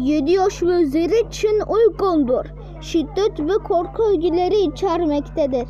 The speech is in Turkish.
7 yaş ve üzeri için uygundur. Şiddet ve korku ögeleri içermektedir.